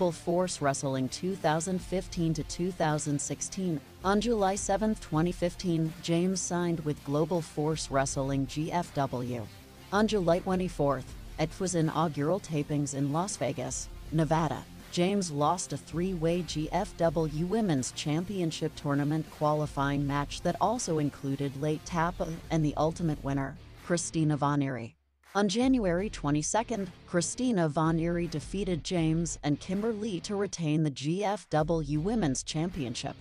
Global Force Wrestling 2015 to 2016. On July 7, 2015, James signed with Global Force Wrestling GFW. On July 24th, at his inaugural tapings in Las Vegas, Nevada, James lost a three-way GFW Women's Championship Tournament qualifying match that also included Lei'D Tapa and the ultimate winner, Christina Von Eerie. On January 22nd, Christina Von Eerie defeated James and Kimber Lee to retain the GFW Women's Championship.